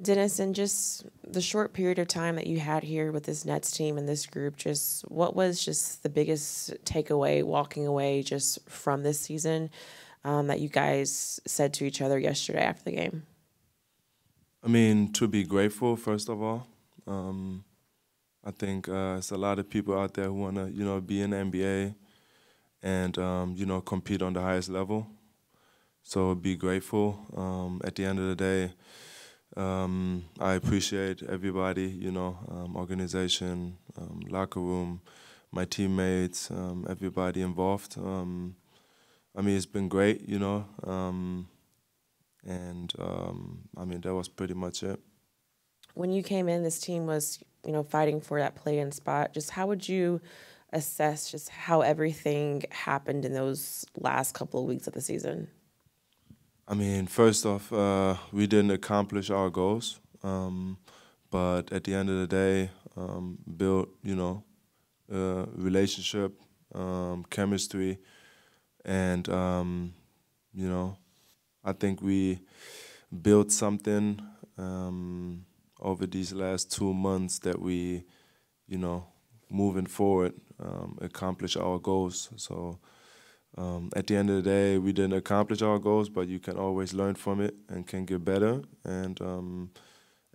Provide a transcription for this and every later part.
Dennis, in just the short period of time that you had here with this Nets team and this group, just what was just the biggest takeaway walking away just from this season um, that you guys said to each other yesterday after the game? I mean, to be grateful, first of all. Um, I think uh, there's a lot of people out there who want to, you know, be in the NBA and, um, you know, compete on the highest level. So be grateful. Um, at the end of the day, um, I appreciate everybody, you know, um, organization, um, locker room, my teammates, um, everybody involved. Um, I mean, it's been great, you know, um, and I mean that was pretty much it. When you came in, this team was, you know, fighting for that play-in spot. Just how would you assess just how everything happened in those last couple of weeks of the season? I mean, first off, uh, we didn't accomplish our goals, um, but at the end of the day, um, built you know, relationship, um, chemistry, and um, you know, I think we built something um, over these last two months that we, you know, moving forward, um, accomplish our goals. So um, at the end of the day, we didn't accomplish our goals, but you can always learn from it and can get better. And um,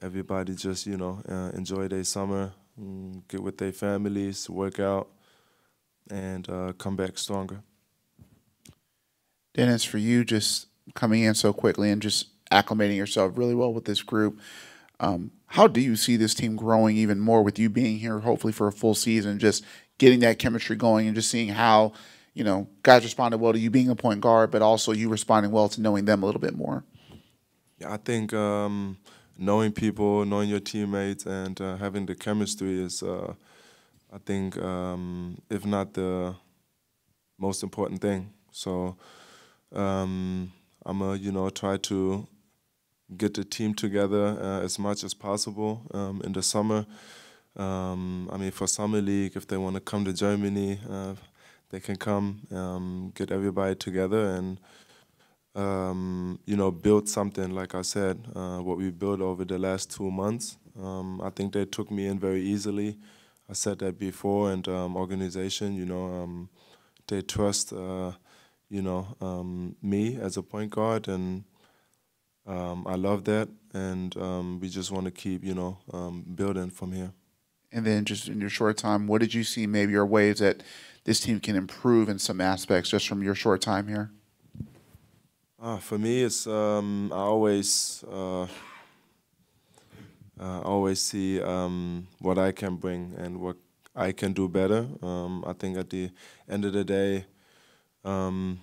everybody just, you know, uh, enjoy their summer, mm, get with their families, work out, and uh, come back stronger. Dennis, for you, just coming in so quickly and just acclimating yourself really well with this group. Um, how do you see this team growing even more with you being here, hopefully for a full season, just getting that chemistry going and just seeing how you know, guys responded well to you being a point guard, but also you responding well to knowing them a little bit more? Yeah, I think um, knowing people, knowing your teammates, and uh, having the chemistry is, uh, I think, um, if not the most important thing. So um, I'm gonna, you know, try to get the team together uh, as much as possible um, in the summer. Um, I mean, for summer league, if they want to come to Germany uh, they can come, um, get everybody together, and um, you know build something. Like I said, uh, what we built over the last two months. Um, I think they took me in very easily. I said that before, and um, organization, you know, um, they trust, uh, you know, um, me as a point guard, and I love that. And we just want to keep, you know, building from here. And then, just in your short time, what did you see? Maybe are ways that this team can improve in some aspects just from your short time here? Uh, for me, it's um, I always uh, uh, always see um, what I can bring and what I can do better. Um, I think at the end of the day, um,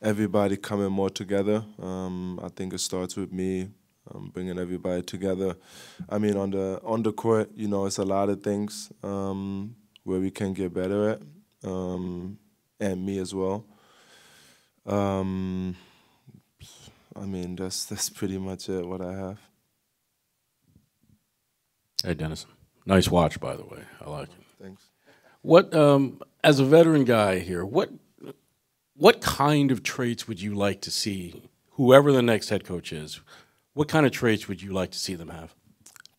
everybody coming more together. Um, I think it starts with me um, bringing everybody together. I mean, on the on the court, you know, it's a lot of things where we can get better at um, and me as well. Um, I mean, that's that's pretty much it. What I have. Hey, Dennis. Nice watch, by the way. I like it. Thanks. What, um, as a veteran guy here, what what kind of traits would you like to see, whoever the next head coach is? What kind of traits would you like to see them have?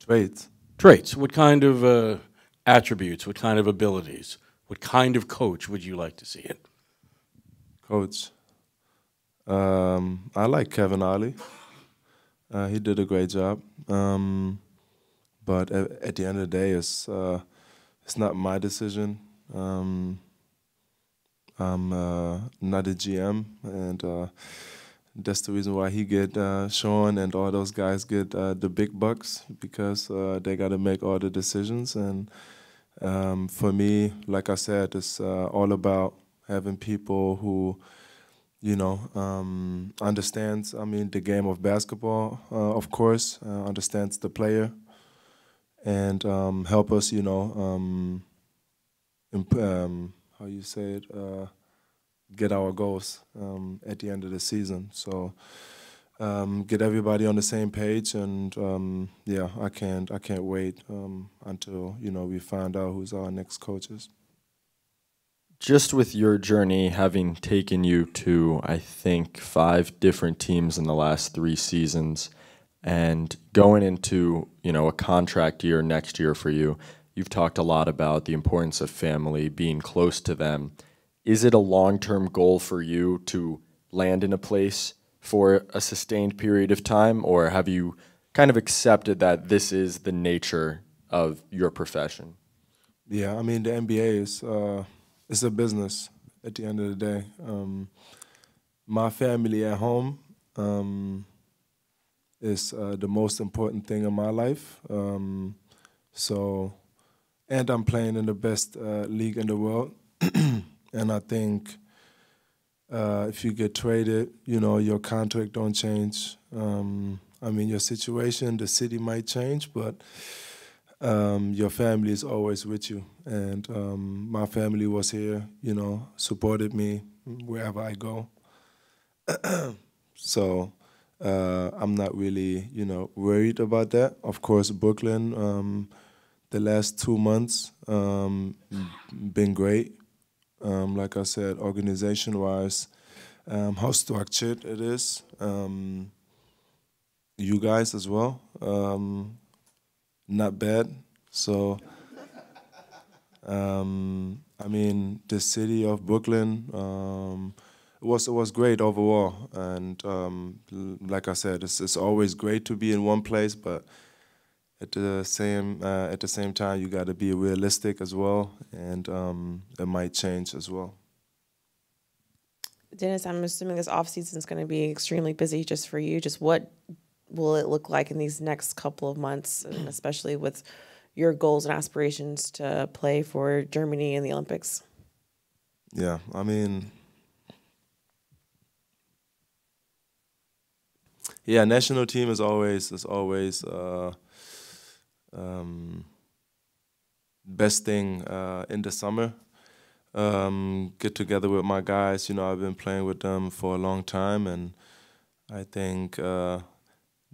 Traits. Traits. What kind of uh, attributes? What kind of abilities? What kind of coach would you like to see it? Coach. Um, I like Kevin Ollie. Uh, he did a great job. Um, but at, at, the end of the day, it's uh, it's not my decision. Um, I'm uh, not a GM, and uh, that's the reason why he get uh, Sean and all those guys get uh, the big bucks because they got to make all the decisions and um, for me, like I said, it's uh, all about having people who, you know, um, understands. I mean, the game of basketball, uh, of course, uh, understands the player, and um, help us, you know, um, um, how you say it, uh, get our goals um, at the end of the season. So um, get everybody on the same page, and um, yeah, I can't I can't wait um, until you know we find out who's our next coaches. Just with your journey having taken you to I think five different teams in the last three seasons, And going into, you know, a contract year next year for you, you've talked a lot about the importance of family, being close to them. Is it a long-term goal for you to land in a place for a sustained period of time or have you kind of accepted that this is the nature of your profession? Yeah, I mean the NBA is uh, it's a business at the end of the day. Um, my family at home um, is uh, the most important thing in my life. Um, so, and I'm playing in the best uh, league in the world, and I think uh, if you get traded, you know your contract don't change. Um, I mean your situation, the city might change, but um, your family is always with you. And um, my family was here, you know, supported me wherever I go. so uh, I'm not really, you know, worried about that. Of course, Brooklyn, um, the last two months, um, been great. Um, like I said, organization-wise, um, how structured it is. Um, you guys as well, um, not bad. So, um, I mean, the city of Brooklyn um, it was it was great overall, and like I said, it's it's always great to be in one place, but at the same uh, at the same time, you got to be realistic as well, and um, it might change as well. Dennis, I'm assuming this off season is going to be extremely busy just for you. Just what will it look like in these next couple of months, and especially with your goals and aspirations to play for Germany in the Olympics? Yeah, I mean, yeah, national team is always is always uh, um, best thing uh, in the summer. Um, get together with my guys. You know, I've been playing with them for a long time, and I think uh,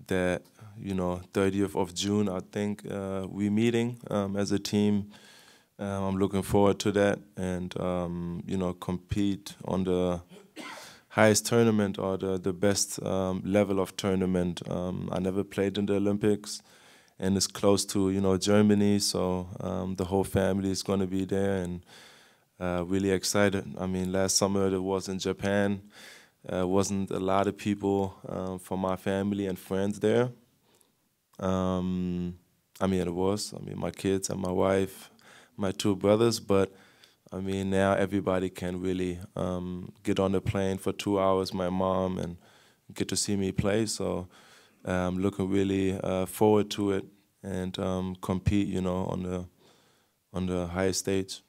that you know 30th of June, I think uh, we meeting um, as a team. Um, I'm looking forward to that, and um, you know, compete on the highest tournament or the the best um, level of tournament. I never played in the Olympics, and it's close to you know Germany, so um, the whole family is going to be there, and uh, really excited. I mean, last summer it was in Japan. Uh, wasn't a lot of people uh, from my family and friends there. Um, I mean, it was. I mean, my kids and my wife, my two brothers, but I mean, now everybody can really um, get on the plane for two hours, my mom, and get to see me play. So I'm looking really uh, forward to it and um, compete, you know, on the on the highest stage.